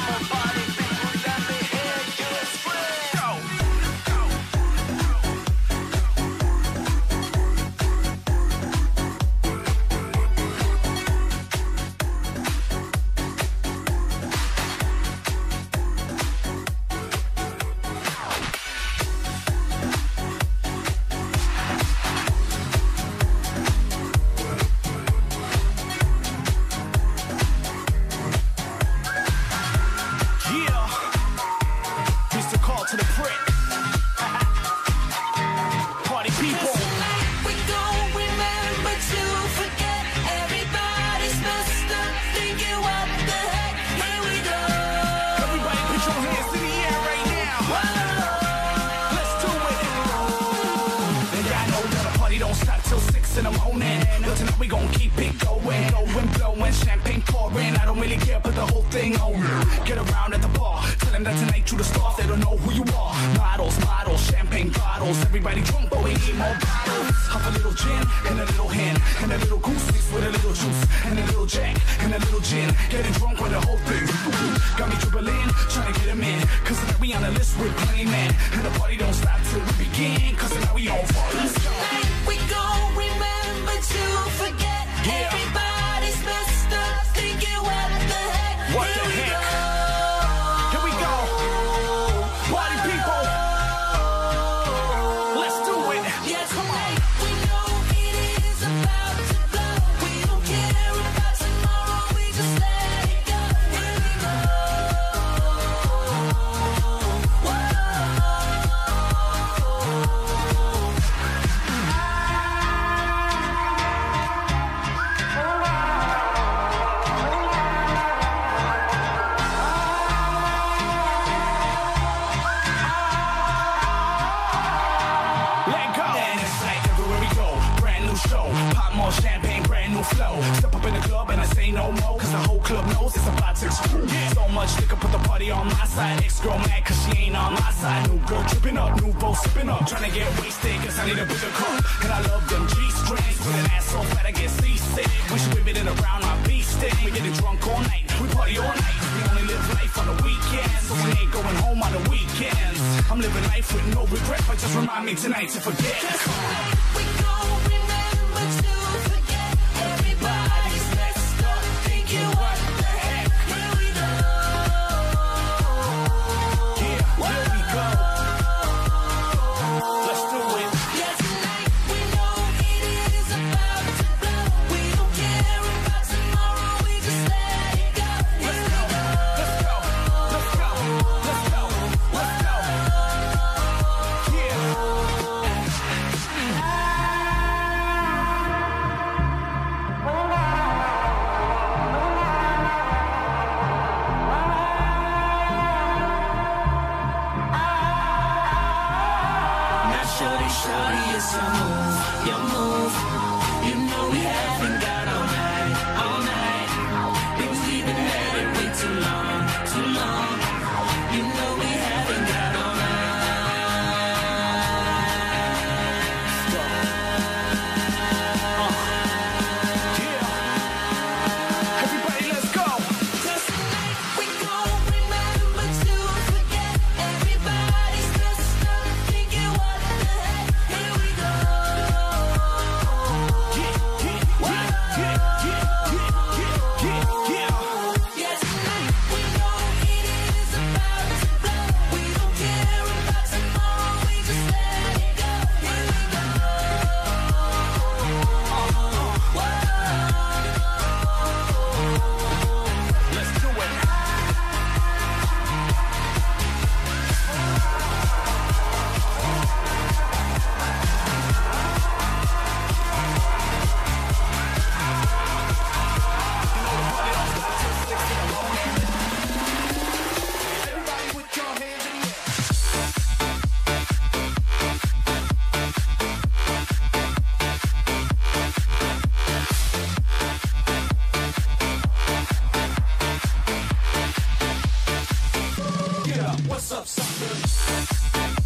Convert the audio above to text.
number five. gon' keep it going, going, blowing, champagne pouring. I don't really care, put the whole thing on me. Get around at the bar, tell them that tonight you the stars. They don't know who you are. Bottles, bottles, champagne bottles. Everybody drunk, but we need more bottles. Have a little gin and a little hen and a little goose with a little juice and a little jack and a little gin. Getting drunk with the whole thing. Got me dribbling, trying to get him in. Cause tonight we on the list, with plenty men. And the party don't stop till we begin. Cause tonight we on fire. Let's go. bottle champagne, brand new flow. Step up in the club and I say no more, cause the whole club knows it's about to explode. Yeah. So much liquor, put the party on my side. Ex girl mad cause she ain't on my side. New girl tripping up, new boat sipping up. Trying to get wasted cause I need a bigger cup. And I love them G strings. With an ass so fat I get seasick. We should wave it in around my beef stick. We getting drunk all night, we party all night. We only live life on the weekends, so we ain't going home on the weekends. I'm living life with no regret, but just remind me tonight to forget. Just we go. suckers.